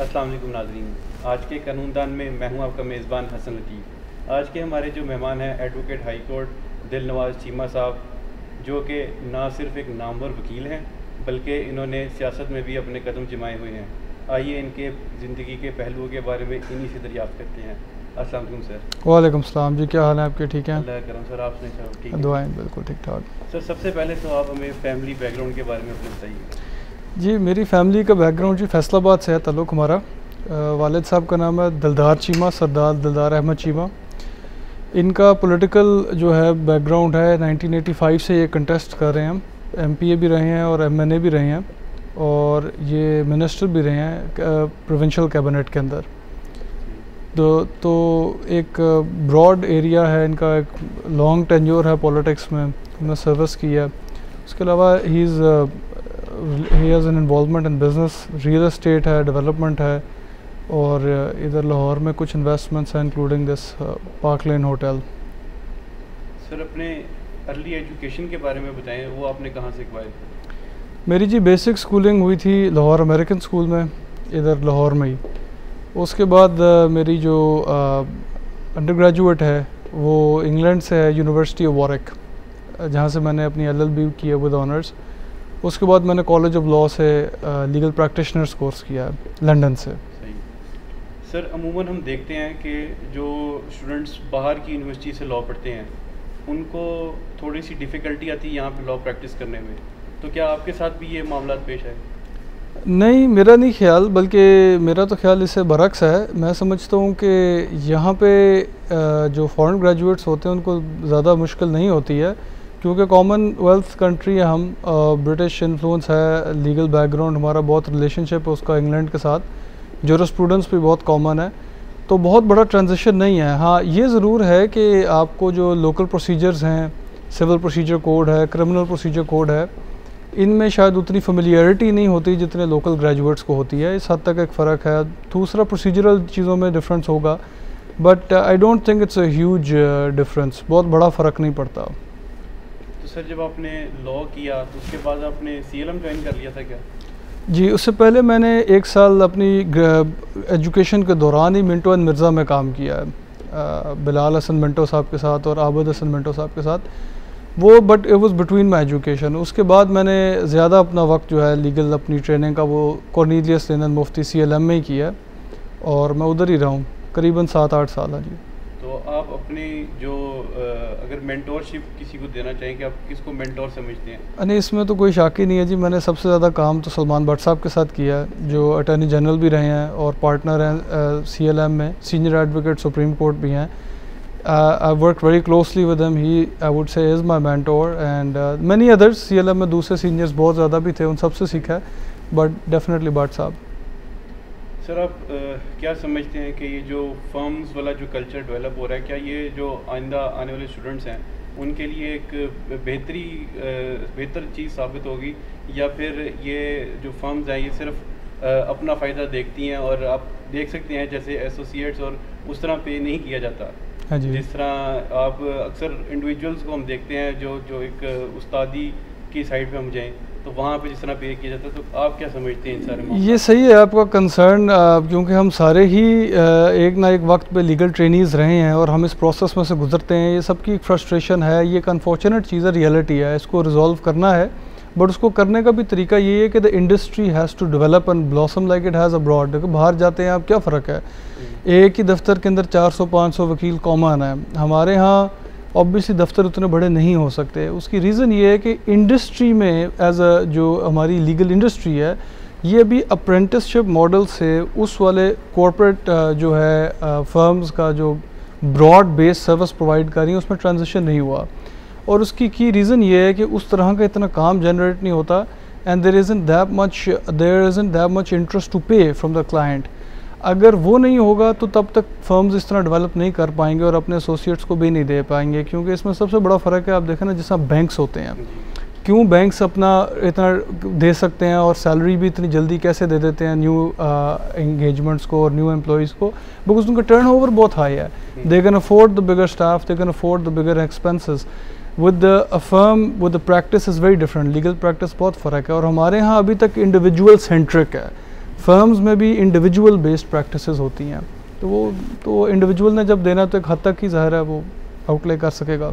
अस्सलाम वालेकुम नाजरीन। आज के कानूनदान में मैं हूँ आपका मेज़बान हसन लतीफ़। आज के हमारे जो मेहमान हैं एडवोकेट हाई कोर्ट दिल नवाज़ चीमा साहब जो कि ना सिर्फ़ एक नामवर वकील हैं बल्कि इन्होंने सियासत में भी अपने कदम जमाए हुए हैं। आइए इनके ज़िंदगी के पहलुओं के बारे में इन्हीं से दरियाफ़्त करते हैं। अस्सलाम वालेकुम सर। वालेकुम सलाम जी क्या हाल है आपके? ठीक हैं? अल्लाह करम सर आपने ठीक दुआएँ बिल्कुल ठीक ठाक सर सबसे पहले तो आप हमें फैमिली बैकग्राउंड के बारे में अपने बताइए। जी, मेरी फैमिली का बैकग्राउंड जी फैसलाबाद से है ताल्लुक़ हमारा। वालिद साहब का नाम है दिलदार चीमा, सरदार दिलदार अहमद चीमा। इनका पॉलिटिकल जो है बैकग्राउंड है 1985 से ये कंटेस्ट कर रहे हैं हम। एम भी रहे हैं और एमएनए भी रहे हैं और ये मिनिस्टर भी रहे हैं प्रोविंशियल कैबिनेट के अंदर। तो तो एक ब्रॉड एरिया है इनका, एक लॉन्ग टेंजोर है पॉलिटिक्स में। उन्होंने सर्विस की है। उसके अलावा he is he has an involvement in business real estate है डेवलपमेंट है और uh, इधर लाहौर में कुछ इन्वेस्टमेंट्स हैं including this park lane hotel sir अपने अर्ली एजुकेशन के बारे में बताएँ वो आपने कहाँ से करवाए मेरी जी बेसिक स्कूलिंग हुई थी लाहौर अमेरिकन स्कूल में इधर लाहौर में ही। उसके बाद uh, मेरी जो अंडर ग्रेजुएट है वो इंग्लैंड से है यूनिवर्सिटी ऑफ़ वॉरिक जहाँ से मैंने अपनी एलएलबी की है विद ऑनर्स उसके बाद मैंने कॉलेज ऑफ़ लॉ से लीगल प्रैक्टिशनर्स कोर्स किया लंदन से। सर अमूमन हम देखते हैं कि जो स्टूडेंट्स बाहर की यूनिवर्सिटी से लॉ पढ़ते हैं उनको थोड़ी सी डिफ़िकल्टी आती है यहाँ पे लॉ प्रैक्टिस करने में। तो क्या आपके साथ भी ये मामला पेश है नहीं मेरा नहीं ख्याल बल्कि मेरा तो ख्याल इससे बरक्स है। मैं समझता हूँ कि यहाँ पे जो फॉरेन ग्रेजुएट्स होते हैं उनको ज़्यादा मुश्किल नहीं होती है। क्योंकि कॉमनवेल्थ कंट्री है, हम ब्रिटिश इन्फ्लुएंस है लीगल बैकग्राउंड हमारा बहुत रिलेशनशिप है उसका इंग्लैंड के साथ। जो स्टूडेंट्स भी बहुत कॉमन है। तो बहुत बड़ा ट्रांजिशन नहीं है। हाँ ये ज़रूर है कि आपको जो लोकल प्रोसीजर्स हैं सिविल प्रोसीजर कोड है क्रिमिनल प्रोसीजर कोड है, इनमें शायद उतनी फेमिलियरिटी नहीं होती जितने लोकल ग्रेजुएट्स को होती है। इस हद तक एक फ़र्क है। दूसरा प्रोसीजरल चीज़ों में डिफरेंस होगा। But I don't think it's a huge difference बहुत बड़ा फ़र्क नहीं पड़ता। सर, जब आपने लॉ किया तो उसके बाद आपने सी ज्वाइन कर लिया था क्या? जी, उससे पहले मैंने एक साल अपनी एजुकेशन के दौरान ही मिंटो एंड मिर्ज़ा में काम किया है बिलाल हसन मिंटो साहब के साथ और आबद हसन मिंटो साहब के साथ। वो but it was between my education उसके बाद मैंने ज़्यादा अपना वक्त जो है लीगल अपनी ट्रेनिंग का, वो Cornelius Lennon Mufti C L M में ही किया और मैं उधर ही रहा हूँ, करीबन सात आठ साल है जी। तो आप अपनी जो अगर मेंटोरशिप किसी को देना चाहें कि आप किसको मेंटोर समझते हैं? नहीं इसमें तो कोई शाक ही नहीं है जी। मैंने सबसे ज़्यादा काम तो सलमान भट्ट साहब के साथ किया है, जो अटर्नी जनरल भी रहे हैं और पार्टनर हैं सी एल एम में। सीनियर एडवोकेट सुप्रीम कोर्ट भी हैं। I work very closely with him he I would say is my mentor and many others C L M में दूसरे सीनियर्स बहुत ज़्यादा भी थे, उन सबसे सीखा है बट डेफिनेटली भट्ट साहब। सर आप अ, क्या समझते हैं कि ये जो फर्म्स वाला जो कल्चर डेवलप हो रहा है क्या ये जो आइंदा आने वाले स्टूडेंट्स हैं उनके लिए एक बेहतरी बेहतर चीज़ साबित होगी? या फिर ये जो फर्म्स हैं ये सिर्फ़ अ, अपना फ़ायदा देखती हैं और आप देख सकते हैं जैसे एसोसिएट्स और उस तरह पे नहीं किया जाता? हाँ जी। जिस तरह आप अक्सर इंडिविजुअल्स को हम देखते हैं जो जो एक उस्तादी की साइड पे हम जाएँ तो वहाँ पे जिस तरह पे किया जाता है तो आप क्या समझते हैं इन सारे ये सही है आपका कंसर्न क्योंकि हम सारे ही एक ना एक वक्त पे लीगल ट्रेनीज रहे हैं और हम इस प्रोसेस में से गुजरते हैं। ये सबकी एक फ्रस्ट्रेशन है ये एक अनफॉर्चुनेट चीज़ है रियलिटी है। इसको रिजॉल्व करना है बट उसको करने का भी तरीका ये है कि the industry has to develop and blossom like it has abroad देखो बाहर जाते हैं आप क्या फ़र्क है? एक ही दफ्तर के अंदर 400-500 वकील कॉमन है। हमारे यहाँ ऑब्वियसली दफ्तर उतने बड़े नहीं हो सकते उसकी रीज़न ये है कि इंडस्ट्री में एज अ जो हमारी लीगल इंडस्ट्री है ये अभी अप्रेंटिसशिप मॉडल से उस वाले कॉरपोरेट जो है फर्म्स का जो ब्रॉड बेस सर्विस प्रोवाइड कर रही है उसमें ट्रांजिशन नहीं हुआ और उसकी की रीज़न ये है कि उस तरह का इतना काम जनरेट नहीं होता and there isn't that much there isn't that much interest to pay from the client अगर वो नहीं होगा तो तब तक फर्म्स इस तरह डेवलप नहीं कर पाएँगे और अपने एसोसिएट्स को भी नहीं दे पाएँगे क्योंकि इसमें सबसे बड़ा फ़र्क है आप देखें ना जैसा बैंक्स होते हैं। क्यों बैंक्स अपना इतना दे सकते हैं और सैलरी भी इतनी जल्दी कैसे दे देते हैं न्यू इंगेजमेंट्स को और न्यू एम्प्लॉयज़ को? बिकॉज़ उनका टर्न ओवर बहुत हाई है। They can afford the bigger staff they can afford the bigger expenses with a firm with the practice is very different legal practice बहुत फ़र्क है। और हमारे यहाँ अभी तक इंडिविजुअल सेंट्रिक है। फर्म्स में भी इंडिविजुअल बेस्ड प्रैक्टिस होती हैं। तो वो तो इंडिविजुअल ने जब देना तो एक हद तक ही ज़ाहिर है वो आउटले कर सकेगा।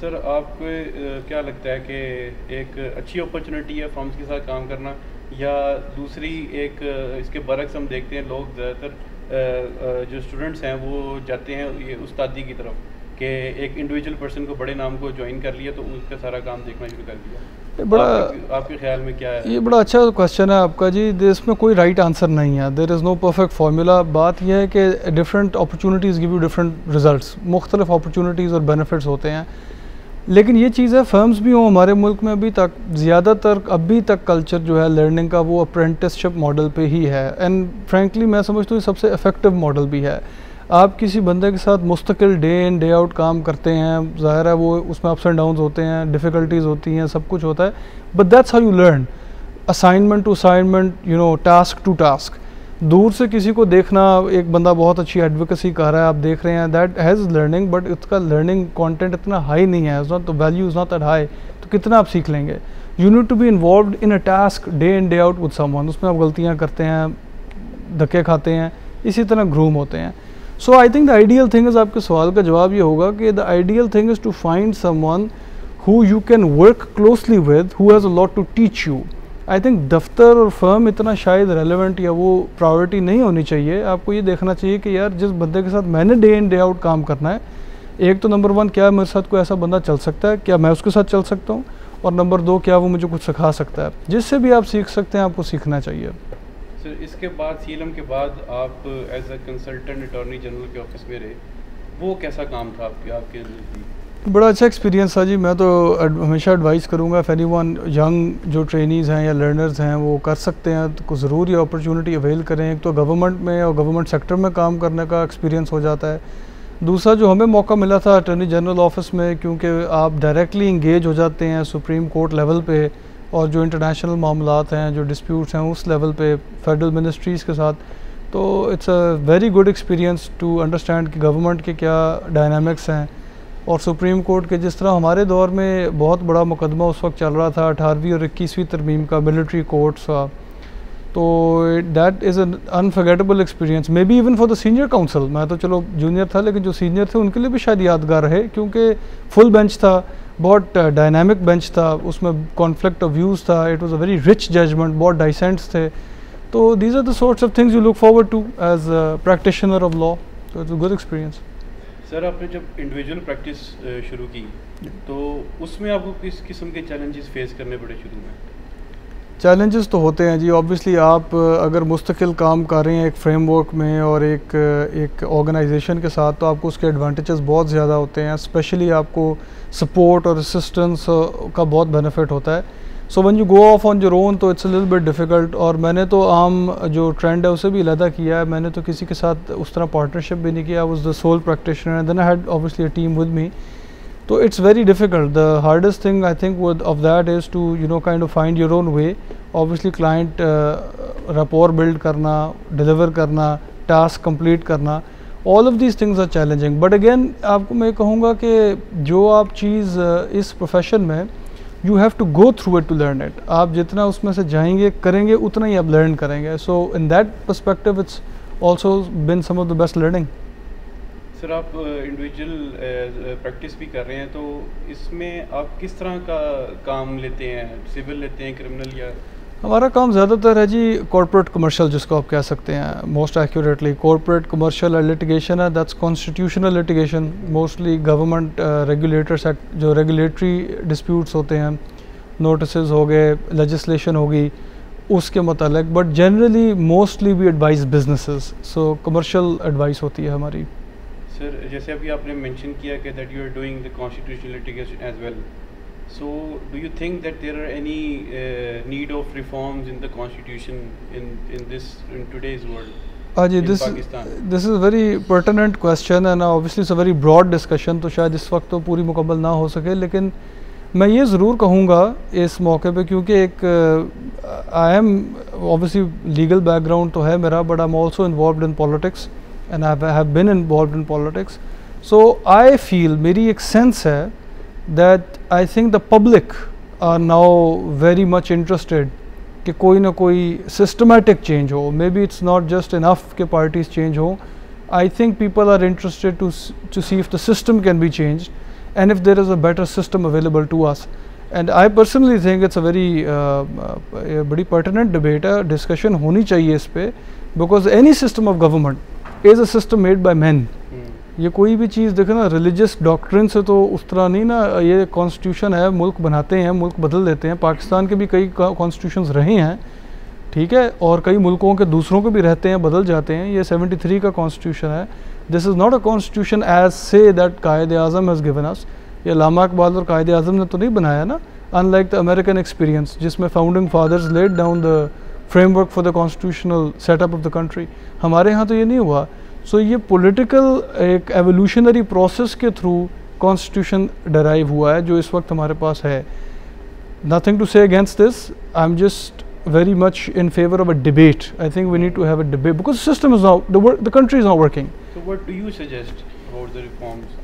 सर आपको क्या लगता है कि एक अच्छी अपॉर्चुनिटी है फॉर्म्स के साथ काम करना या दूसरी एक इसके बरक्स हम देखते हैं, लोग ज़्यादातर जो स्टूडेंट्स हैं वो जाते हैं ये उस्तादी की तरफ़ कि एक इंडिविजुअल पर्सन को बड़े नाम को ज्वाइन कर लिया तो उनका सारा काम देखना शुरू कर दिया। बड़ा आपके, आपके ख्याल में क्या है? ये बड़ा अच्छा क्वेश्चन है आपका जी। इसमें कोई राइट आंसर नहीं है। There is no perfect formula बात यह है कि different opportunities give you different results मुख्तलिफ़ अपॉर्चुनिटीज़ और बेनिफिट्स होते हैं। लेकिन ये चीज़ है फर्म्स भी हों हमारे मुल्क में अभी तक ज़्यादातर अभी तक कल्चर जो है लर्निंग का वो अप्रेंटिसशिप मॉडल पे ही है। एंड फ्रेंकली मैं समझता हूँ सबसे इफ़ेक्टिव मॉडल भी है। आप किसी बंदे के साथ मुस्तकिल डे इन डे आउट काम करते हैं, ज़ाहिर है वो उसमें अप्स एंड डाउन होते हैं डिफ़िकल्टीज़ होती हैं, सब कुछ होता है but that's how you learn assignment to assignment you know task to task दूर से किसी को देखना, एक बंदा बहुत अच्छी एडवोकेसी कर रहा है, आप देख रहे हैं दैट हैज़ लर्निंग बट इसका लर्निंग कंटेंट इतना हाई नहीं है नॉट तो value is not that high तो कितना आप सीख लेंगे? You need to be involve in a task day in day out with someone उसमें आप गलतियाँ करते हैं, धक्के खाते हैं, इसी तरह ग्रूम होते हैं। So I think the ideal thing is आपके सवाल का जवाब ये होगा कि the ideal thing is to find someone who you can work closely with who has a lot to teach you I think दफ्तर और फर्म इतना शायद रेलिवेंट या वो प्रायोरिटी नहीं होनी चाहिए। आपको ये देखना चाहिए कि यार, जिस बंदे के साथ मैंने डे इन डे आउट काम करना है, एक तो नंबर वन क्या मेरे साथ कोई ऐसा बंदा चल सकता है? क्या मैं उसके साथ चल सकता हूँ? और नंबर दो, क्या वो मुझे कुछ सिखा सकता है? जिससे भी आप सीख सकते हैं, आपको सीखना चाहिए। सर इसके बाद सीलम के बाद आप as a consultant attorney general के ऑफ़िस में रहे वो कैसा काम था आपके आपके बड़ा अच्छा एक्सपीरियंस था जी। मैं तो हमेशा एडवाइस करूँगा इफ़ एनी वन यंग जो ट्रेनीज़ हैं या लर्नर्स हैं, वो कर सकते हैं। तो ज़रूर ये अपॉर्चुनिटी अवेल करें। एक तो गवर्नमेंट में और गवर्नमेंट सेक्टर में काम करने का एक्सपीरियंस हो जाता है। दूसरा जो हमें मौका मिला था अटर्नी जनरल ऑफ़िस में, क्योंकि आप डायरेक्टली इंगेज हो जाते हैं सुप्रीम कोर्ट लेवल पे और जो इंटरनेशनल मामला हैं, जो डिस्प्यूट्स हैं, उस लेवल पे फेडरल मिनिस्ट्रीज़ के साथ तो it's a very good experience to understand कि गवर्नमेंट के क्या डायनामिक्स हैं और सुप्रीम कोर्ट के जिस तरह हमारे दौर में बहुत बड़ा मुकदमा उस वक्त चल रहा था, अठारहवीं और इक्कीसवीं तरमीम का मिलिट्री कोर्ट्स का तो that is an unforgettable experience maybe even for the senior counsel मैं तो चलो जूनियर था, लेकिन जो सीनियर थे, उनके लिए भी शायद यादगार है क्योंकि फुल बेंच था बहुत डायनामिक बेंच था उसमें कॉन्फ्लिक्ट ऑफ़ व्यूज़ था it was a very rich judgment बहुत डाइसेंट्स थे। तो these are the sorts of things you look forward to as practitioner of law तो it's a good experience sir आपने जब individual practice शुरू की तो उसमें आपको किस किस्म के चैलेंजेस फेस करने पड़े शुरू में? चैलेंजेस तो होते हैं जी। ऑब्वियसली आप अगर मुस्तकिल काम कर रहे हैं एक फ्रेमवर्क में और एक एक ऑर्गेनाइजेशन के साथ तो आपको उसके एडवांटेजेस बहुत ज़्यादा होते हैं। स्पेशली आपको सपोर्ट और असिस्टेंस का बहुत बेनिफिट होता है। So when you go off on your own तो इट्स लिल बिट डिफ़िकल्ट और मैंने तो आम जो ट्रेंड है, उसे भी अलहदा किया है। मैंने तो किसी के साथ उस तरह पार्टनरशिप भी नहीं किया। Was the sole practitioner and then I had obviously team with me तो it's very difficult the hardest thing I think of that is to you know kind of find your own way obviously client rapport build करना deliver करना task complete करना। All of these things are challenging but again आपको मैं कहूँगा कि जो आप चीज़ इस प्रोफेशन में you have to go through it to learn it आप जितना उसमें से जाएँगे, करेंगे, उतना ही आप लर्न करेंगे. So in that perspective it's also been some of the best learning sir आप इंडिविजुअल प्रैक्टिस भी कर रहे हैं तो इसमें आप किस तरह का काम लेते हैं? सिविल लेते हैं क्रिमिनल या हमारा काम ज़्यादातर है जी कॉरपोरेट कमर्शियल जिसको आप कह सकते हैं। Most accurately corporate commercial litigation है। That's constitutional litigation mostly government regulators act जो रेगुलेटरी डिस्प्यूट्स होते हैं नोटिस हो गए लेजिस्लेशन होगी, उसके मतलब but generally mostly we advise businesses so commercial advice होती है हमारी। सर जैसे अभी आपने मेंशन किया कि that you are doing the constitutional litigation as well So, do you think that there are any uh, need of reforms in the constitution in in this in today's world? Aji, this Pakistan? this is a very pertinent question and obviously it's a very broad discussion तो शायद इस वक्त तो पूरी मुकम्मल ना हो सके लेकिन मैं ये ज़रूर कहूँगा इस मौके पे क्योंकि एक I am obviously legal background तो है मेरा but I am also involve in politics and I have been involve in politics so I feel मेरी एक सेंस है that I think the public are now very much interested कि कोई ना कोई सिस्टमेटिक चेंज हो। Maybe it's not just enough के parties change हो। I think people are interested to to see if the system can be change and if there is a better system available to us and I personally think it's a very बड़ी pertinent debate है discussion होनी चाहिए इस पर because any system of government is a system made by man ये कोई भी चीज़ देखे ना रिलीजियस डॉक्ट्रिन से तो उस तरह नहीं ना, ये कॉन्स्टिट्यूशन है, मुल्क बनाते हैं, मुल्क बदल देते हैं। पाकिस्तान के भी कई कॉन्स्टिट्यूशन रहे हैं, ठीक है? और कई मुल्कों के दूसरों के भी रहते हैं, बदल जाते हैं। ये 73 का कॉन्स्टिट्यूशन है। This is not a constitution as such that Quaid Azam has given us ये लामा इकबाल और कायद अज़म ने तो नहीं बनाया ना अनलाइक द अमेरिकन एक्सपीरियंस जिसमें founding fathers let down the framework for the constitutional setup of the country हमारे यहाँ तो ये नहीं हुआ। सो ये पॉलिटिकल एक एवोल्यूशनरी प्रोसेस के थ्रू कॉन्स्टिट्यूशन डराइव हुआ है जो इस वक्त हमारे पास है। Nothing to say against this I am just very much in favour of a debate I think we need to have a debate because system is not country is not working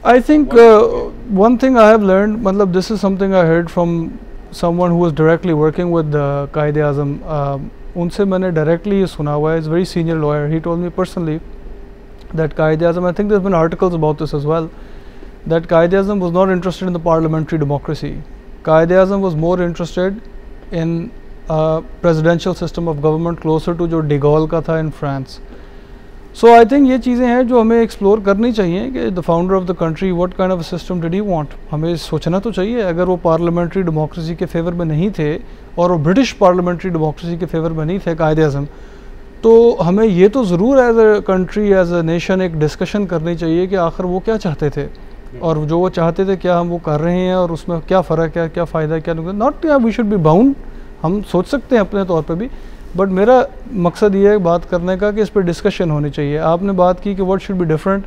I think one thing I have learn मतलब this is something I heard from someone who directly working with Quaid Azam उनसे मैंने directly ये सुना हुआ है is very senior lawyer he told me personally that Qaid Azam, I think there's been articles about this as well, that Qaid Azam was not interested in the parliamentary democracy. Qaid Azam was more interested in presidential system of government closer to जो de Gaulle का था in France so I think ये चीज़ें हैं जो हमें explore करनी चाहिए कि the founder of the country what kind of system did he want हमें सोचना तो चाहिए अगर वो पार्लियामेंट्री डेमोक्रेसी के फेवर में नहीं थे और वो ब्रिटिश पार्लियामेंट्री डेमोक्रेसी के फेवर में नहीं थे कायद अज़म तो हमें ये तो ज़रूर as a country as a nation एक डिस्कशन करनी चाहिए कि आखिर वो क्या चाहते थे। और जो वो चाहते थे, क्या हम वो कर रहे हैं और उसमें क्या फ़र्क है, क्या फ़ायदा क्या नुकसान not we should be bound हम सोच सकते हैं अपने तौर पर भी। बट मेरा मकसद ये है बात करने का कि इस पर डिस्कशन होनी चाहिए। आपने बात की कि what should be different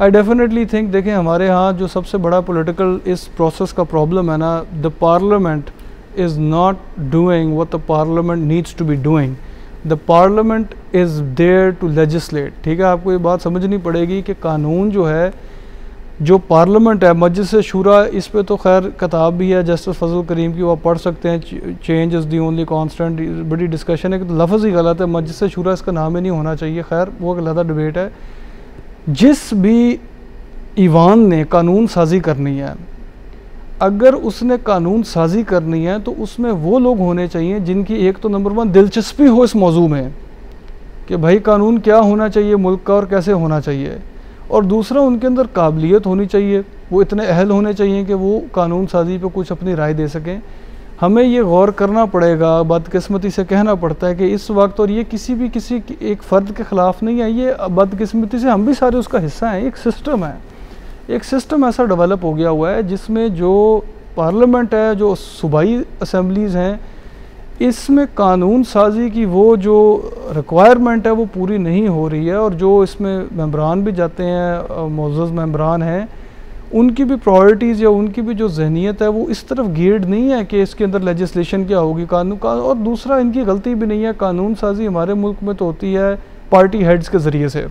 I definitely think देखें, हमारे यहाँ जो सबसे बड़ा पॉलिटिकल इस प्रोसेस का प्रॉब्लम है ना the parliament is not doing what the parliament needs to be doing the parliament is there to legislate. ठीक है, आपको ये बात समझनी पड़ेगी कि कानून जो है, जो पार्लियामेंट है, मस्जिद शुरा, इस पर तो खैर किताब भी है, जस्टिस फजल करीम की, वो पढ़ सकते हैं change is the only constant बड़ी डिस्कशन है कि तो लफ्ज़ ही गलत है, मस्जिद शुरा इसका नाम ही नहीं होना चाहिए, खैर, वो एक अलग डिबेट है। जिस भी ईवान ने कानून साजी करनी है अगर उसने कानून साजी करनी है तो उसमें वो लोग होने चाहिए जिनकी एक तो नंबर वन दिलचस्पी हो इस मौजू में, कि भाई कानून क्या होना चाहिए मुल्क का और कैसे होना चाहिए। और दूसरा, उनके अंदर काबिलियत होनी चाहिए, वो इतने अहल होने चाहिए कि वो कानून साजी पर कुछ अपनी राय दे सकें। हमें ये गौर करना पड़ेगा, बदकस्मती से कहना पड़ता है कि इस वक्त और ये किसी भी किसी एक फ़र्द के ख़िलाफ़ नहीं है, ये बदकस्मती से हम भी सारे उसका हिस्सा हैं, एक सिस्टम है। एक सिस्टम ऐसा डेवलप हो गया हुआ है जिसमें जो पार्लियामेंट है, जो सूबाई असम्बलीज़ हैं, इसमें कानून साजी की वो जो रिक्वायरमेंट है वो पूरी नहीं हो रही है और जो इसमें मेम्बरान भी जाते हैं मोज़ मेम्बरान हैं, उनकी भी प्रायोरिटीज़ या उनकी भी जो जहनीत है वो इस तरफ़ गेड नहीं है कि इसके अंदर लेजिस्लेशन क्या होगी, कानून, का, और दूसरा इनकी गलती भी नहीं है। कानून साजी हमारे मुल्क में तो होती है पार्टी हेड्स के ज़रिए से।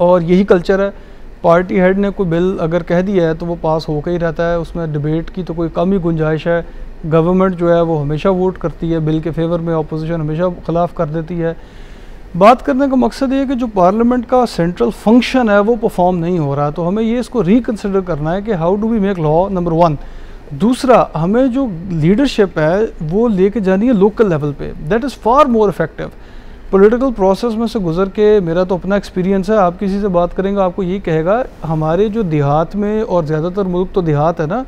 और यही कल्चर है। पार्टी हेड ने कोई बिल अगर कह दिया है तो वो पास होकर ही रहता है। उसमें डिबेट की तो कोई कम ही गुंजाइश है। गवर्नमेंट जो है वो हमेशा वोट करती है, बिल के फेवर में अपोजिशन हमेशा ख़िलाफ़ कर देती है। बात करने का मकसद ये है कि जो पार्लियामेंट का सेंट्रल फ़ंक्शन है, वो परफॉर्म नहीं हो रहा। तो हमें ये इसको रिकन्सिडर करना है कि how do we make law number one दूसरा, हमें जो लीडरशिप है, वो लेके जानी है लोकल लेवल पे। That is far more effective political process में से गुजर के मेरा तो अपना एक्सपीरियंस है, आप किसी से बात करेंगे, आपको ये कहेगा, हमारे जो देहात में और ज़्यादातर मुल्क तो देहात है ना,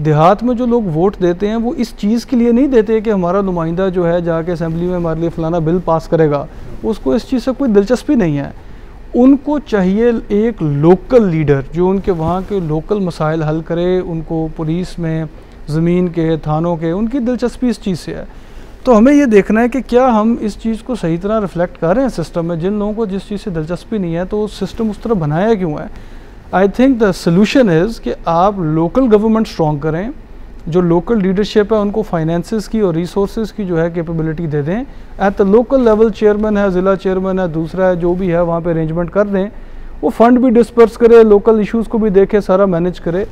देहात में जो लोग वोट देते हैं, वो इस चीज़ के लिए नहीं देते कि हमारा नुमाइंदा जो है जाके असम्बली में हमारे लिए फ़लाना बिल पास करेगा। उसको इस चीज़ से कोई दिलचस्पी नहीं है। उनको चाहिए एक लोकल लीडर जो उनके वहाँ के लोकल मसाइल हल करे, उनको पुलिस में, ज़मीन के, थानों के, उनकी दिलचस्पी इस चीज़ से है। तो हमें ये देखना है कि क्या हम इस चीज़ को सही तरह रिफ्लेक्ट कर रहे हैं सिस्टम में? जिन लोगों को जिस चीज़ से दिलचस्पी नहीं है तो सिस्टम उस तरह बनाया क्यों है? I think the solution is कि आप लोकल गवर्नमेंट स्ट्रॉन्ग करें, जो लोकल लीडरशिप है, उनको फाइनेंसिस की और रिसोर्स की जो है कैपेबिलिटी दे दें। At the local level chairman है, ज़िला चेयरमैन है, दूसरा है, जो भी है, वहाँ पर अरेंजमेंट कर दें। वो फंड भी डिस्पर्स करे लोकल इश्यूज़ को भी देखे, सारा मैनेज करे।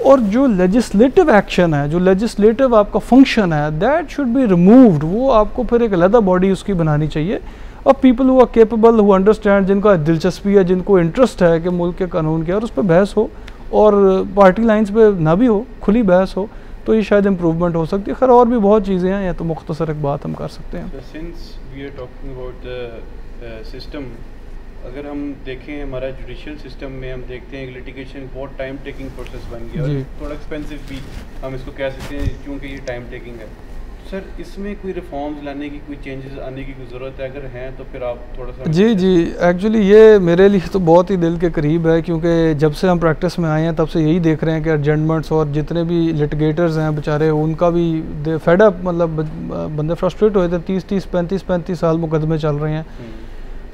और जो लेजिस्लेटिव एक्शन है, जो लेजिस्लेटिव आपका फ़ंक्शन है दैट शुड बी रिमूव्ड वो आपको फिर एक अलहदा बॉडी उसकी बनानी चाहिए। और people who are capable who understand जिनका दिलचस्पी है, जिनको इंटरेस्ट है कि मुल्क के कानून के, और उस पर बहस हो, और पार्टी लाइन्स पे ना भी हो, खुली बहस हो तो ये शायद इम्प्रूवमेंट हो सकती है। खैर, और भी बहुत चीज़ें हैं, या तो मुख्तसर एक बात हम कर सकते हैं। सिस्टम अगर हम देखें हमारा जुडिशियल सिस्टम में हम देखते हैं लिटिगेशन बहुत टाइम टेकिंग प्रोसेस बन गया और थोड़ा एक्सपेंसिव भी हम इसको कह सकते हैं क्योंकि ये टाइम टेकिंग है। सर इसमें कोई रिफॉर्म्स लाने की कोई चेंजेस आने की कोई ज़रूरत है? अगर हैं तो फिर आप थोड़ा सा जी जी। एक्चुअली ये मेरे लिए तो बहुत ही दिल के करीब है क्योंकि जब से हम प्रैक्टिस में आए हैं तब से यही देख रहे हैं कि एडजमेंट्स और जितने भी लिटगेटर्स हैं बेचारे उनका भी फेडअप मतलब बंदे फ्रस्ट्रेट हुए थे। तीस तीस पैंतीस पैंतीस साल मुकदमे चल रहे हैं। हम्म।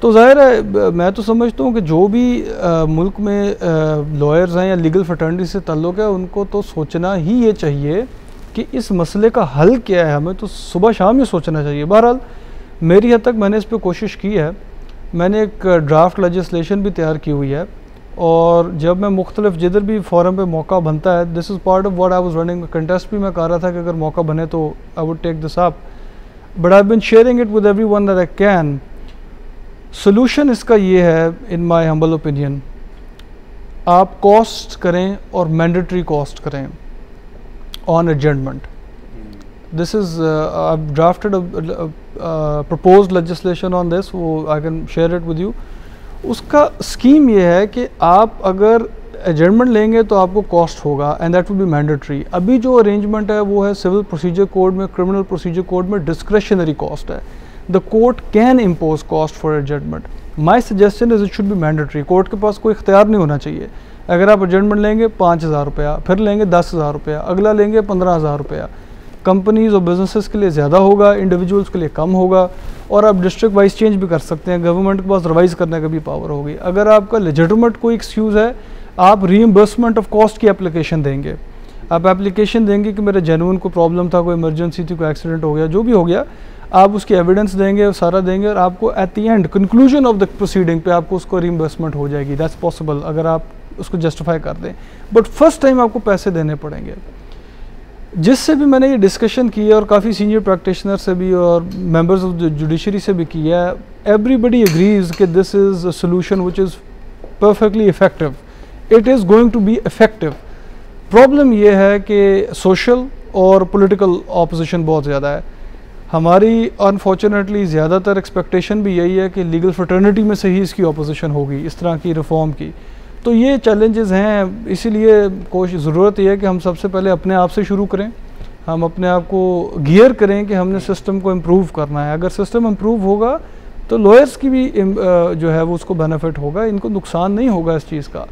तो ज़ाहिर है मैं तो समझता हूँ कि जो भी आ, मुल्क में लॉयर्स हैं या लीगल फटर्निटी से ताल्लुक़ है उनको तो सोचना ही ये चाहिए कि इस मसले का हल क्या है। हमें तो सुबह शाम ही सोचना चाहिए। बहरहाल मेरी हद तक मैंने इस पर कोशिश की है। मैंने एक ड्राफ्ट लेजिस्लेशन भी तैयार की हुई है और जब मैं मुख्तलिफ़ जिधर भी फॉरम पे मौका बनता है this is part of what I was running contest भी मैं कह रहा था कि अगर मौका बने तो I would take this up but I been sharing it with everyone that I can solution इसका ये है इन माई हम्बल ओपिनियन आप कॉस्ट करें और मैंडेटरी कॉस्ट करें on adjournment this is drafted propose legislation on this वो I can share it with you उसका scheme ये है कि आप अगर एजेंडमेंट लेंगे तो आपको कॉस्ट होगा and that will be mandatory अभी जो अरेंजमेंट है वो है सिविल प्रोसीजर कोड में क्रिमिनल प्रोसीजर कोड में डिस्क्रेशनरी कॉस्ट है। The court can impose cost for adjustment my suggestion is it should भी mandatory. कोर्ट के पास कोई इख्तियार नहीं होना चाहिए। अगर आप एडजमेंट लेंगे, पाँच हज़ार रुपया, फिर लेंगे दस हज़ार रुपया, अगला लेंगे पंद्रह हज़ार रुपया। कंपनीज़ और बिजनेसेस के लिए ज़्यादा होगा इंडिविजुअल्स के लिए कम होगा, और आप डिस्ट्रिक्ट वाइज चेंज भी कर सकते हैं। गवर्नमेंट के पास रिवाइज करने का भी पावर होगी। अगर आपका लेजिटमेट कोई एक्सक्यूज़ है, आप रीएम्बर्समेंट ऑफ़ कॉस्ट की एप्लीकेशन देंगे। आप एप्लीकेशन देंगे कि मेरे जेनुअन को प्रॉब्लम था, कोई इमरजेंसी थी, कोई एक्सीडेंट हो गया, जो भी हो गया आप उसकी एविडेंस देंगे और सारा देंगे और आपको at the end conclusion of the proceeding पे आपको उसको रीइंबर्समेंट हो जाएगी। दैट्स पॉसिबल अगर आप उसको जस्टिफाई कर दें। बट फ़र्स्ट टाइम आपको पैसे देने पड़ेंगे। जिससे भी मैंने ये डिस्कशन की है और काफ़ी सीनियर प्रैक्टिशनर से भी और मेंबर्स ऑफ़ जुडिशरी से भी किया है एवरीबडी एग्रीज कि this is a solution which is perfectly effective it is going to be effective problem यह है कि सोशल और पॉलिटिकल ऑपोजिशन बहुत ज़्यादा है। हमारी अनफॉर्चुनेटली ज़्यादातर एक्सपेक्टेशन भी यही है कि लीगल फ्रटर्निटी में से ही इसकी अपोजिशन होगी इस तरह की रिफॉर्म की। तो ये चैलेंजेस हैं इसीलिए कोशिश ज़रूरत यह है कि हम सबसे पहले अपने आप से शुरू करें। हम अपने आप को गियर करें कि हमने सिस्टम को इम्प्रूव करना है। अगर सिस्टम इम्प्रूव होगा तो लॉयर्स की भी जो है वो उसको बेनिफिट होगा इनको नुकसान नहीं होगा इस चीज़ का।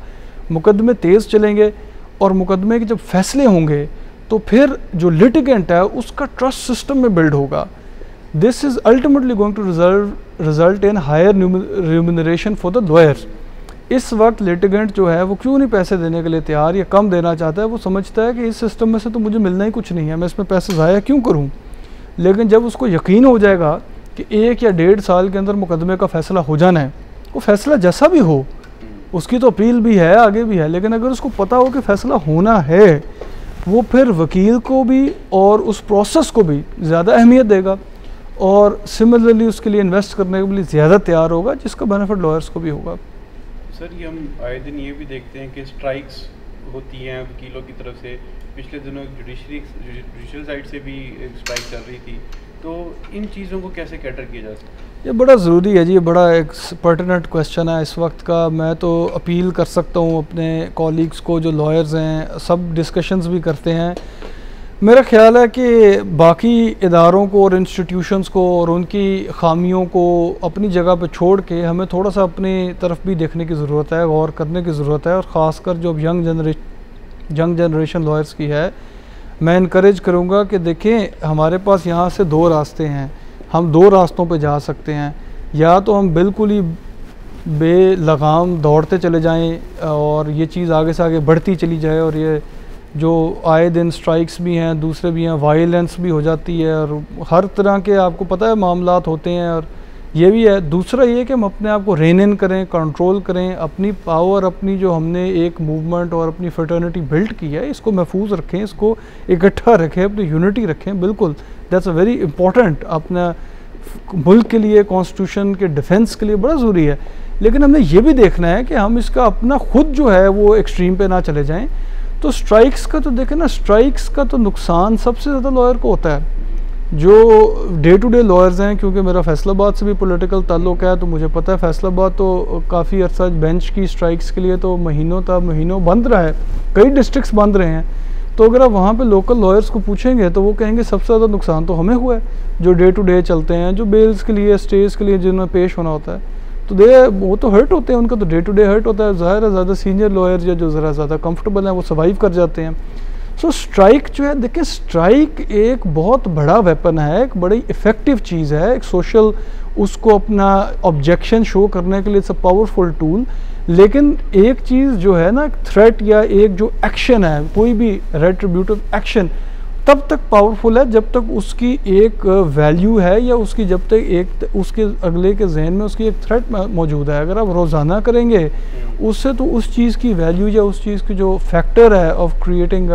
मुकदमे तेज़ चलेंगे और मुकदमे के जब फैसले होंगे तो फिर जो लिटिगेंट है, उसका ट्रस्ट सिस्टम में बिल्ड होगा। This is ultimately going to result result in higher remuneration for the lawyers इस वक्त लिटिगेंट जो है, वो क्यों नहीं पैसे देने के लिए तैयार या कम देना चाहता है? वो समझता है कि इस सिस्टम में से तो मुझे मिलना ही कुछ नहीं है, मैं इसमें पैसे ज़ाया क्यों करूँ? लेकिन जब उसको यकीन हो जाएगा कि एक या डेढ़ साल के अंदर मुकदमे का फ़ैसला हो जाना है, वो फैसला जैसा भी हो, उसकी तो अपील भी है, आगे भी है, लेकिन अगर उसको पता हो कि फ़ैसला होना है वो फिर वकील को भी और उस प्रोसेस को भी ज़्यादा अहमियत देगा और सिमिलरली उसके लिए इन्वेस्ट करने के लिए ज़्यादा तैयार होगा, जिसका बेनिफिट लॉयर्स को भी होगा। सर, ये हम आए दिन ये भी देखते हैं कि स्ट्राइक्स होती हैं वकीलों की तरफ़ से। पिछले दिनों जुडिशरी जुडिशल साइड से भी स्ट्राइक चल रही थी। तो इन चीज़ों को कैसे कैटर किया जा सकता है? ये बड़ा ज़रूरी है जी, ये बड़ा एक पर्टनेंट क्वेश्चन है इस वक्त का। मैं तो अपील कर सकता हूँ अपने कॉलीग्स को, जो लॉयर्स हैं, सब डिस्कशंस भी करते हैं। मेरा ख्याल है कि बाकी इदारों को और इंस्टीट्यूशंस को और उनकी खामियों को अपनी जगह पर छोड़ के हमें थोड़ा सा अपनी तरफ़ भी देखने की ज़रूरत है, गौर करने की ज़रूरत है। और ख़ासकर जो यंग जनरे, यंग जनरेशन लॉयर्स की है, मैं इनक्रेज करूँगा कि देखें, हमारे पास यहाँ से दो रास्ते हैं। हम दो रास्तों पे जा सकते हैं। या तो हम बिल्कुल ही बेलगाम दौड़ते चले जाएँ और ये चीज़ आगे से आगे बढ़ती चली जाए और ये जो आए दिन स्ट्राइक्स भी हैं, दूसरे भी हैं वायलेंस भी हो जाती है और हर तरह के आपको पता है मामला होते हैं और ये भी है। दूसरा ये कि हम अपने आप को रेन इन करें कंट्रोल करें, अपनी पावर अपनी जो हमने एक मूवमेंट और अपनी फर्टर्निटी बिल्ड की है, इसको महफूज रखें, इसको इकट्ठा रखें, अपनी यूनिटी रखें, बिल्कुल। दैट्स अ वेरी इंपॉर्टेंट अपना मुल्क के लिए कॉन्स्टिट्यूशन के डिफेंस के लिए बड़ा ज़रूरी है। लेकिन हमने ये भी देखना है कि हम इसका अपना खुद जो है, वो एक्सट्रीम पे ना चले जाएँ। तो स्ट्राइक्स का तो देखें ना स्ट्राइक्स का तो नुकसान सबसे ज़्यादा लॉयर को होता है। जो डे टू डे लॉयर्स हैं, क्योंकि मेरा फैसलाबाद से भी पॉलिटिकल ताल्लुक है तो मुझे पता है फैसलाबाद तो काफ़ी अर्सा बेंच की स्ट्राइक्स के लिए तो महीनों तक, महीनों बंद रहा है। कई डिस्ट्रिक्ट्स बंद रहे हैं। तो अगर आप वहाँ पे लोकल लॉयर्स को पूछेंगे तो वो कहेंगे सबसे ज़्यादा नुकसान तो हमें हुआ है जो डे टू डे चलते हैं जो बेल्स के लिए स्टेज के लिए जिन्हें पेश होना होता है। तो दे वो तो हर्ट होते हैं उनका तो डे टू डे हर्ट होता है। ज़ाहिर है ज़्यादा सीनियर लॉयर या जो ज़रा ज़्यादा कंफर्टेबल हैं वो सर्वाइव कर जाते हैं। सो so, स्ट्राइक जो है देखिए स्ट्राइक एक बहुत बड़ा वेपन है एक बड़ी इफ़ेक्टिव चीज़ है एक सोशल उसको अपना ऑब्जेक्शन शो करने के लिए इट्स अ पावरफुल टूल लेकिन एक चीज़ जो है ना थ्रेट या एक जो एक्शन है, कोई भी रेट्रीब्यूटिव एक्शन तब तक पावरफुल है जब तक उसकी एक वैल्यू है या उसकी जब तक एक, उसके अगले के जहन में उसकी एक थ्रेट मौजूद है। अगर आप रोज़ाना करेंगे, उससे तो उस चीज़ की वैल्यू या उस चीज़ की जो फैक्टर है of creating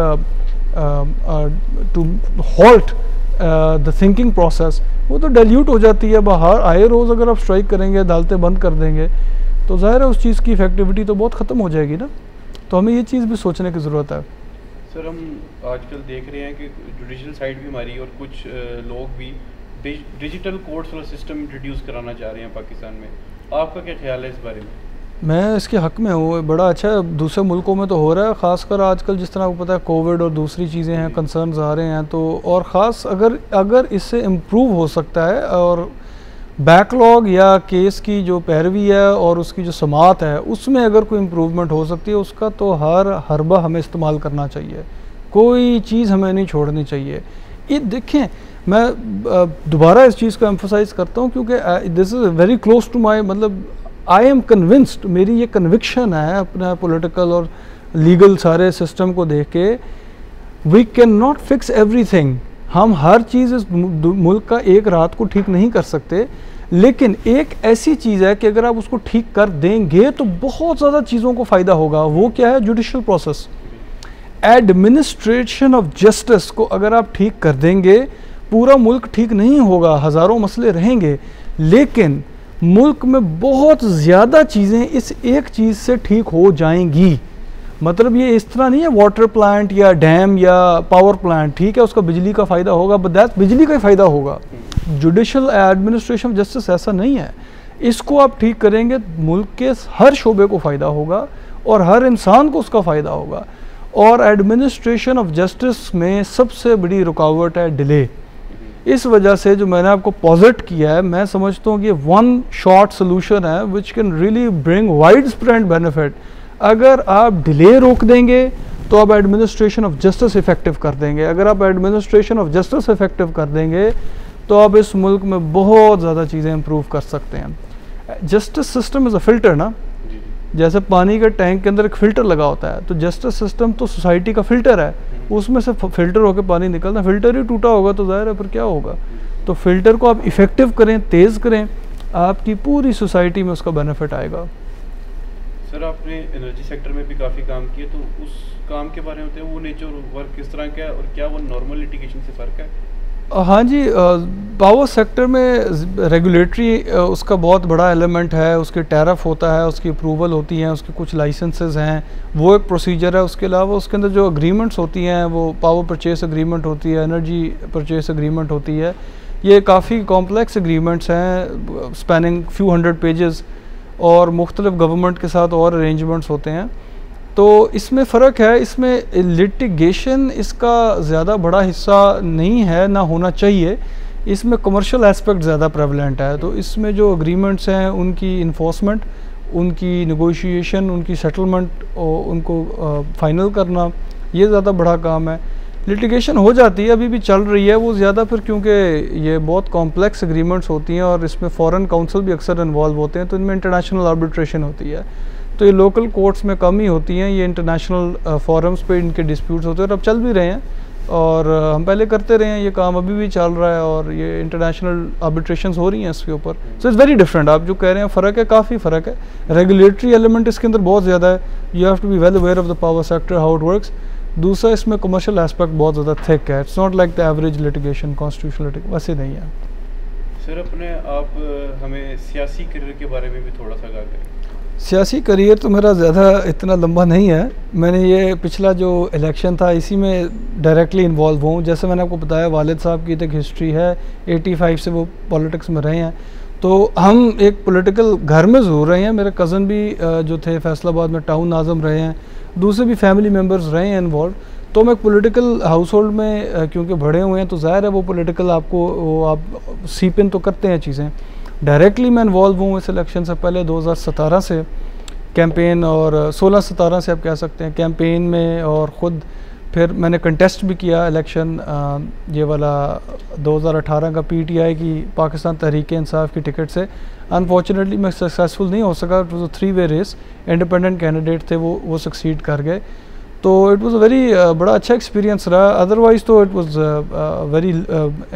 to halt the thinking process वो तो डेल्यूट हो जाती है, बाहर आए रोज़ अगर आप स्ट्राइक करेंगे, अदालतें बंद कर देंगे तो ज़ाहिर है उस चीज़ की इफेक्टिविटी तो बहुत ख़त्म हो जाएगी ना। तो हमें ये चीज़ भी सोचने की ज़रूरत है। सर, हम आजकल देख रहे हैं कि जुडिशल साइड भी हमारी और कुछ लोग भी डिजिटल कोर्ट्स वाला सिस्टम इंट्रोड्यूस कराना चाह रहे हैं पाकिस्तान में। आपका क्या ख्याल है इस बारे में? मैं इसके हक में हूँ, बड़ा अच्छा दूसरे मुल्कों में तो हो रहा है, ख़ासकर आजकल जिस तरह आपको पता है कोविड और दूसरी चीज़ें हैं कंसर्न्स आ रहे हैं तो और ख़ास अगर अगर इससे इम्प्रूव हो सकता है और बैकलॉग या केस की जो पैरवी है और उसकी जो समात है, उसमें अगर कोई इम्प्रूवमेंट हो सकती है, उसका तो हर हरबा हमें इस्तेमाल करना चाहिए। कोई चीज़ हमें नहीं छोड़नी चाहिए। ये देखें, मैं दोबारा इस चीज़ को एम्फोसाइज करता हूँ, क्योंकि this is very close to my मतलब आई एम कन्विंस्ड मेरी ये कन्विक्शन है अपना पॉलिटिकल और लीगल सारे सिस्टम को देख के we can not fix everything हम हर चीज़ इस मुल्क का एक रात को ठीक नहीं कर सकते, लेकिन एक ऐसी चीज़ है कि अगर आप उसको ठीक कर देंगे तो बहुत ज़्यादा चीज़ों को फ़ायदा होगा। वो क्या है? Judicial process administration of justice को अगर आप ठीक कर देंगे, पूरा मुल्क ठीक नहीं होगा, हज़ारों मसले रहेंगे, लेकिन मुल्क में बहुत ज़्यादा चीज़ें इस एक चीज़ से ठीक हो जाएँगी। मतलब ये इस तरह नहीं है वाटर प्लांट या डैम या पावर प्लांट ठीक है, उसका बिजली का फ़ायदा होगा बट दैट बिजली का ही फ़ायदा होगा। जुडिशल एडमिनिस्ट्रेशन जस्टिस ऐसा नहीं है। इसको आप ठीक करेंगे, मुल्क के हर शोबे को फ़ायदा होगा और हर इंसान को उसका फ़ायदा होगा। और एडमिनिस्ट्रेशन ऑफ़ जस्टिस में सबसे बड़ी रुकावट है डिले इस वजह से जो मैंने आपको पॉजिट किया है मैं समझता हूँ कि वन शॉर्ट सोल्यूशन है which can really bring widespread benefit अगर आप डिले रोक देंगे तो आप एडमिनिस्ट्रेशन ऑफ़ जस्टिस इफ़ेक्टिव कर देंगे. अगर आप एडमिनिस्ट्रेशन ऑफ़ जस्टिस इफ़ेक्टिव कर देंगे तो आप इस मुल्क में बहुत ज़्यादा चीज़ें इम्प्रूव कर सकते हैं. Justice system is a filter ना? जैसे पानी के टैंक के अंदर एक फ़िल्टर लगा होता है तो जस्टिस सिस्टम तो सोसाइटी का फ़िल्टर है. उसमें से फ़िल्टर होकर पानी निकलना फ़िल्टर ही टूटा होगा तो ज़ाहिर है फिर क्या होगा? तो फ़िल्टर को आप इफ़ेक्टिव करें, तेज़ करें, आपकी पूरी सोसाइटी में उसका बेनिफिट आएगा। सर, आपने एनर्जी सेक्टर में भी काफ़ी काम किया तो उस काम के बारे में वो नेचर वर्क किस तरह का है और क्या वो नॉर्मल लिटिगेशन से फ़र्क है? हाँ जी पावर सेक्टर में रेगुलेटरी उसका बहुत बड़ा एलिमेंट है, उसके टैरफ होता है, उसकी अप्रूवल होती हैं, उसके कुछ लाइसेंसेस हैं, वो एक प्रोसीजर है। उसके अलावा उसके अंदर जो अग्रीमेंट्स होती हैं, वो पावर परचेस अग्रीमेंट होती है एनर्जी परचेस अग्रीमेंट होती है, ये काफ़ी कॉम्प्लेक्स अग्रीमेंट्स हैं स्पैनिंग फ्यू हंड्रेड पेजेस और मुख्तलिफ़ गवर्नमेंट के साथ और अरेंजमेंट्स होते हैं। तो इसमें फ़र्क है, इसमें लिटिगेशन इसका ज़्यादा बड़ा हिस्सा नहीं है, ना होना चाहिए। इसमें कमर्शियल एस्पेक्ट ज़्यादा प्रेवलेंट है तो इसमें जो अग्रीमेंट्स हैं, उनकी इन्फोर्समेंट उनकी नगोशिएशन उनकी सेटलमेंट उनको फाइनल करना, ये ज़्यादा बड़ा काम है। लिटिगेशन हो जाती है, अभी भी चल रही है वो ज़्यादा फिर क्योंकि ये बहुत कॉम्प्लेक्स एग्रीमेंट्स होती हैं और इसमें फ़ॉरेन काउंसिल भी अक्सर इन्वॉल्व होते हैं तो इनमें इंटरनेशनल आर्बिट्रेशन होती है। तो ये लोकल कोर्ट्स में कम ही होती हैं, ये इंटरनेशनल फॉरम्स पे इनके डिस्प्यूट्स होते हैं और अब चल भी रहे हैं। और हम पहले करते रहे हैं, ये काम अभी भी चल रहा है और ये इंटरनेशनल आर्बिट्रेशन हो रही हैं इसके ऊपर। सो इट्स वेरी डिफरेंट आप जो कह रहे हैं फ़र्क है, काफ़ी फ़र्क है। रेगुलेटरी एलिमेंट इसके अंदर बहुत ज़्यादा है। You have to be well aware of the power sector how it works दूसरा इसमें कमर्शियल एस्पेक्ट बहुत ज़्यादा थिक है। It's not like the average litigation constitutional litigation वैसे नहीं है। सर अपने आप हमें सियासी करियर के बारे में भी थोड़ा सा करें सियासी करियर तो मेरा ज़्यादा इतना लंबा नहीं है। मैंने ये पिछला जो इलेक्शन था इसी में डायरेक्टली इन्वॉल्व हूँ। जैसे मैंने आपको बताया वालिद साहब की तो एक हिस्ट्री है। 85 से वो पॉलिटिक्स में रहे हैं। तो हम एक पॉलिटिकल घर में ज़रूर रहे हैं। मेरे कज़न भी जो थे फैसलाबाद में टाउन नाजम रहे हैं। दूसरे भी फैमिली मेंबर्स रहे हैं इन्वॉल्व तो मैं पॉलिटिकल हाउस होल्ड में क्योंकि बड़े हुए हैं तो ज़ाहिर है वो पॉलिटिकल आपको, वो आप सीपिन तो करते हैं चीज़ें। डायरेक्टली मैं इन्वॉल्व हूँ इस इलेक्शन से पहले 2017 से। कैंपेन और 16 सतारह से आप कह सकते हैं। कैंपेन में और ख़ुद फिर मैंने कंटेस्ट भी किया इलेक्शन ये वाला 2018 का पीटीआई की पाकिस्तान तहरीक इंसाफ की टिकट से। अनफॉर्चुनेटली मैं सक्सेसफुल नहीं हो सका it was a three way race independent candidate थे वो वो सक्सीड कर गए। तो इट वाज अ वेरी बड़ा अच्छा एक्सपीरियंस रहा। अदरवाइज़ तो it was very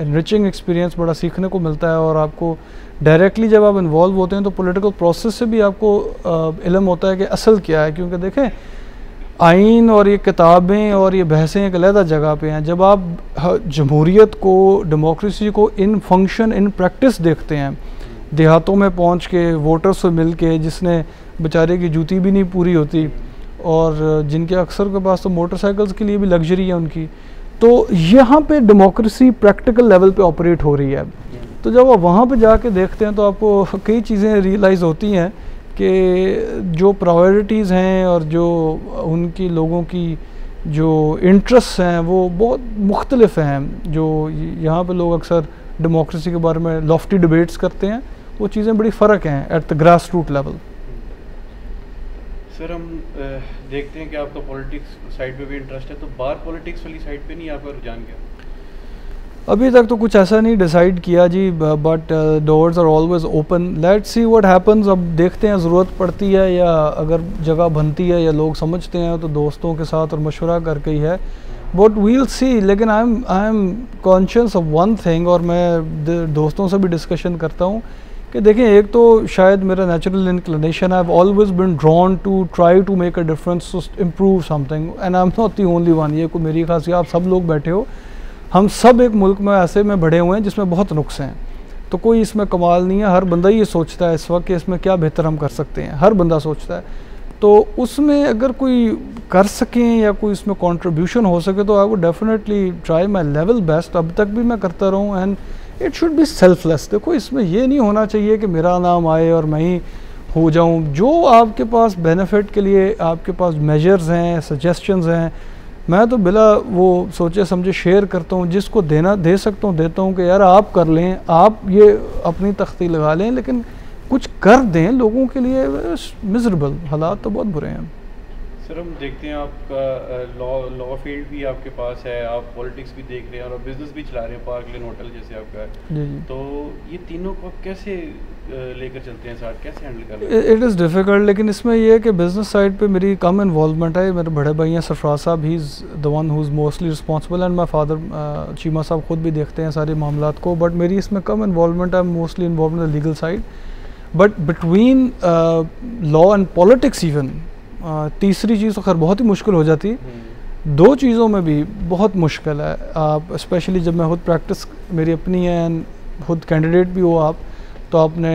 enriching experience बड़ा सीखने को मिलता है और आपको डायरेक्टली जब आप इन्वॉल्व होते हैं तो पॉलिटिकल प्रोसेस से भी आपको uh, इलम होता है कि असल क्या है। क्योंकि देखें आइन और ये किताबें और ये बहसें एक अलहदा जगह पे हैं। जब आप जमहूरीत को, डेमोक्रेसी को इन फ़ंक्शन, इन प्रैक्टिस देखते हैं, देहातों में पहुँच के, वोटर्स से मिल के, जिसने बेचारे की जूती भी नहीं पूरी होती, और जिनके अक्सर के पास तो मोटरसाइकिल्स के लिए भी लग्जरी है उनकी तो यहाँ पे डेमोक्रेसी प्रैक्टिकल लेवल पे ऑपरेट हो रही है। तो जब आप वहाँ पे जाके देखते हैं तो आपको कई चीज़ें रियलाइज़ होती हैं कि जो प्रायोरिटीज़ हैं और जो उनकी लोगों की जो इंटरेस्ट हैं, वो बहुत मुख्तलफ हैं। जो यहाँ पे लोग अक्सर डेमोक्रेसी के बारे में लॉफ्टी डिबेट्स करते हैं, वो चीज़ें बड़ी फ़र्क हैं at the grass root level sir, हम देखते हैं कि आपका पॉलिटिक्स साइड पे भी इंटरेस्ट है तो बार पॉलिटिक्स वाली साइड पे नहीं आपका रुझान गया अभी तक तो कुछ ऐसा नहीं डिसाइड किया जी but doors are always open let see what happens अब देखते हैं ज़रूरत पड़ती है या अगर जगह बनती है या लोग समझते हैं तो दोस्तों के साथ और मशवरा करके ही है। बट वील सी लेकिन I am I am conscious of one thing और मैं दोस्तों से भी डिस्कशन करता हूँ कि देखें, एक तो शायद मेरा natural inclination I always been drawn to try to make a difference improve something and I am not the only one ये को मेरी खासी, आप सब लोग बैठे हो। हम सब एक मुल्क में ऐसे में बढ़े हुए हैं जिसमें बहुत नुक्स हैं। तो कोई इसमें कमाल नहीं है, हर बंदा ये सोचता है इस वक्त कि इसमें क्या बेहतर हम कर सकते हैं, हर बंदा सोचता है। तो उसमें अगर कोई कर सकें या कोई इसमें कंट्रीब्यूशन हो सके तो I would definitely try my level best अब तक भी मैं करता रहूँ and it should be selfless देखो, इसमें ये नहीं होना चाहिए कि मेरा नाम आए और मैं ही हो जाऊँ। जो आपके पास बेनिफिट के लिए आपके पास मेजर्स हैं सजेशंस हैं मैं तो बिला वो सोचे समझे शेयर करता हूँ, जिसको देना, दे सकता हूँ, देता हूँ कि यार आप कर लें, आप ये अपनी तख्ती लगा लें, लेकिन कुछ कर दें, लोगों के लिए मिजरेबल हालात तो बहुत बुरे हैं। सर हम देखते हैं आपका लॉ लॉ फ़ील्ड भी आपके पास है आप पॉलिटिक्स भी देख रहे हैं और आप बिज़नेस भी चला रहे हैं पार्क लेन होटल जैसे आपका है। तो ये तीनों को कैसे लेकर चलते हैं साथ कैसे हैंडल कर रहे हैं? इट इज़ डिफ़िकल्ट लेकिन इसमें ये है कि बिज़नेस साइड पे मेरी कम इन्वॉल्वमेंट है। मेरे बड़े भाई हैं Sarfaraz sahab he is the one who is mostly responsible and my father Cheema sahab खुद भी देखते हैं सारे मामला को बट मेरी इसमें कम इन्वॉल्वमेंट है mostly involve in the legal side but between law and politics even तीसरी चीज़ तो खैर बहुत ही मुश्किल हो जाती। दो चीज़ों में भी बहुत मुश्किल है। आप स्पेशली जब मैं खुद प्रैक्टिस मेरी अपनी है एंड खुद कैंडिडेट भी हो आप तो आपने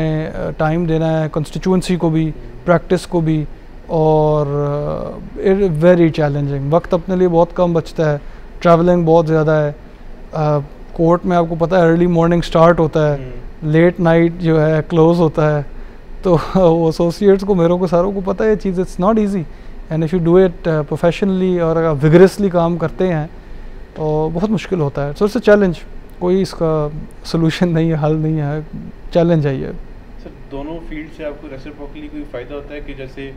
टाइम देना है कॉन्स्टिट्यूंसी को भी प्रैक्टिस को भी और इट वेरी चैलेंजिंग वक्त अपने लिए बहुत कम बचता है। ट्रैवलिंग बहुत ज़्यादा है। कोर्ट में आपको पता है अर्ली मॉर्निंग स्टार्ट होता है। Late hmm. नाइट जो है क्लोज़ होता है। तो वो एसोसिएट्स को, मेरों को, सारों को पता है ये चीज़ it's not easy and if you do it professionally और अगर विगरसली काम करते हैं तो बहुत मुश्किल होता है. सो इट्स अ चैलेंज कोई इसका सोल्यूशन नहीं है, हल नहीं है. चैलेंज है ये. सर दोनों फ़ील्ड से आपको रेसिप्रोकली कोई फ़ायदा होता है कि जैसे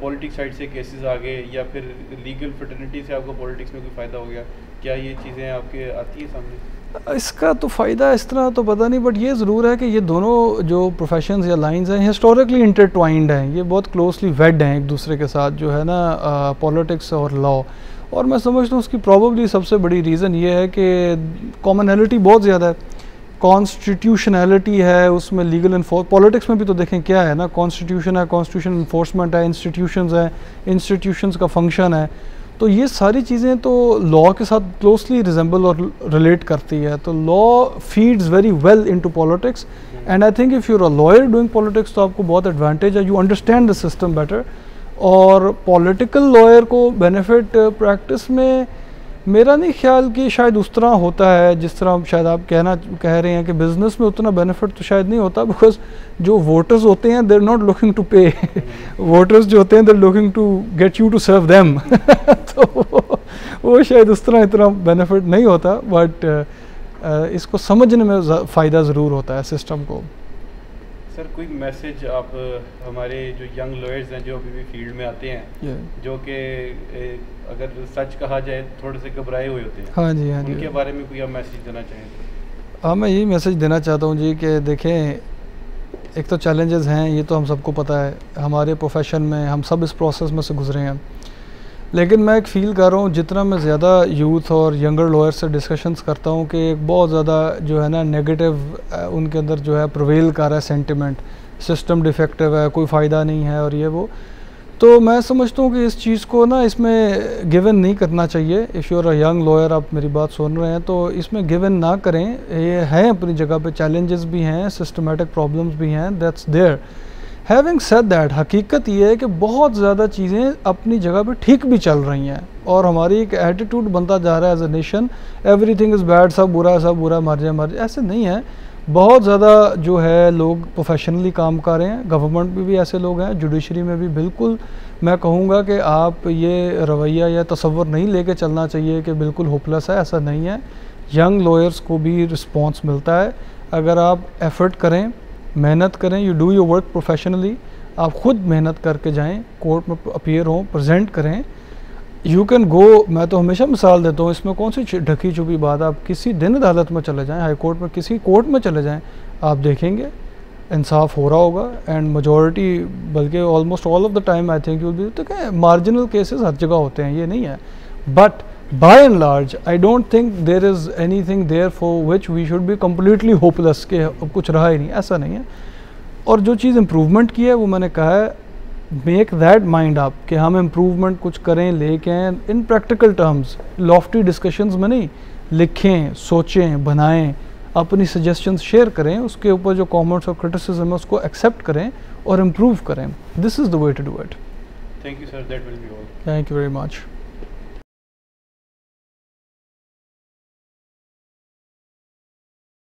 पॉलिटिक्स साइड से केसेस आ गए या फिर लीगल फर्टर्निटी से आपको पॉलिटिक्स में कोई फ़ायदा हो गया? क्या ये चीज़ें आपके आती हैं सामने? इसका तो फ़ायदा इस तरह तो पता नहीं बट ये ज़रूर है कि ये दोनों जो प्रोफेशन या लाइंस हैं हिस्टोरिकली इंटरट्वाइंड हैं। ये बहुत क्लोजली वेड हैं एक दूसरे के साथ, जो है ना पॉलिटिक्स और लॉ और मैं समझता हूँ उसकी प्रॉब्ली सबसे बड़ी रीज़न ये है कि कॉमनलिटी बहुत ज़्यादा है। कॉन्स्टिट्यूशनैलिटी है, उसमें लीगल इन्फोर्स पॉलिटिक्स में भी तो देखें क्या है ना कॉन्स्टिट्यूशन है कॉन्स्टिट्यूशन इन्फोर्समेंट है इंस्टीट्यूशन है इंस्टीट्यूशन का फ़ंक्शन है। तो ये सारी चीज़ें तो लॉ के साथ क्लोजली रिजेंबल और रिलेट करती है। तो law feeds very well into politics and I think if you're a lawyer doing politics तो आपको बहुत एडवांटेज है। You understand the system better और पॉलिटिकल लॉयर को बेनिफिट प्रैक्टिस में मेरा नहीं ख्याल कि शायद उस तरह होता है जिस तरह शायद आप कहना कह रहे हैं कि बिज़नेस में उतना बेनिफिट तो शायद नहीं होता बिकॉज़ जो वोटर्स होते हैं they're not looking to pay voters जो होते हैं they're looking to get you to serve them तो वो शायद उस तरह इतना बेनिफिट नहीं होता बट uh, इसको समझने में फ़ायदा ज़रूर होता है सिस्टम को। सर कोई मैसेज आप हमारे जो यंग लॉयर्स हैं जो अभी भी फ़ील्ड में आते हैं yeah. जो कि अगर सच कहा जाए थोड़े से घबराए हुए होते हैं। हाँ जी हाँ जी। उनके बारे में कोई आप मैसेज देना चाहें हाँ मैं यही मैसेज देना चाहता हूँ जी कि देखें एक तो चैलेंजेस हैं ये तो हम सबको पता है। हमारे प्रोफेशन में हम सब इस प्रोसेस में से गुजरे हैं। लेकिन मैं एक फ़ील कर रहा हूँ जितना मैं ज़्यादा यूथ और यंगर लॉयर से डिस्कशंस करता हूँ कि एक बहुत ज़्यादा जो है ना नेगेटिव उनके अंदर जो है प्रवेल कर रहा है सेंटिमेंट सिस्टम डिफेक्टिव है कोई फ़ायदा नहीं है और ये वो। तो मैं समझता हूँ कि इस चीज़ को ना इसमें गिवन नहीं करना चाहिए। If you're a young lawyer आप मेरी बात सुन रहे हैं तो इसमें गिवन ना करें। ये हैं अपनी जगह पे चैलेंजेस भी हैं सिस्टमेटिक प्रॉब्लम्स भी हैं that's there having said that हकीकत ये है कि बहुत ज़्यादा चीज़ें अपनी जगह पे ठीक भी चल रही हैं और हमारी एक एटीट्यूड बनता जा रहा है as a nation every is bad सब बुरा सब बुरा, मर जाए मर जाए, ऐसे नहीं है। बहुत ज़्यादा जो है लोग प्रोफेशनली काम कर रहे हैं। गवर्नमेंट में भी ऐसे लोग हैं जुडिशरी में भी बिल्कुल। मैं कहूँगा कि आप ये रवैया या तस्वर नहीं लेके चलना चाहिए कि बिल्कुल होपलेस है, ऐसा नहीं है। यंग लॉयर्स को भी रिस्पॉन्स मिलता है। अगर आप एफर्ट करें, मेहनत करें you do your work professionally आप खुद मेहनत करके जाएँ कोर्ट में अपियर हों प्रेजेंट करें यू कैन गो मैं तो हमेशा मिसाल देता हूँ, इसमें कौन सी ढकी छुपी बात आप किसी दिन अदालत में चले जाएँ, हाई कोर्ट में, किसी कोर्ट में चले जाएँ, आप देखेंगे, इंसाफ हो रहा होगा एंड मजॉरिटी बल्कि almost all of the time I think you तो क्या मार्जिनल केसेस हर जगह होते हैं, ये नहीं है। But by and large I don't think there is anything there for which we should be completely hopeless के अब कुछ रहा ही नहीं, ऐसा नहीं है। और जो चीज़ इम्प्रूवमेंट की है, वो मैंने कहा है मेक दैट माइंड आप कि हम इम्प्रूवमेंट कुछ करें लेके आएँ in practical terms lofty discussions में नहीं लिखें सोचें बनाएँ अपनी सजेशंस शेयर करें उसके ऊपर जो कॉमेंट्स और क्रिटिसिज्म है उसको एक्सेप्ट करें और इम्प्रूव करें। This is the way to do it thank you sir that will be all thank you very much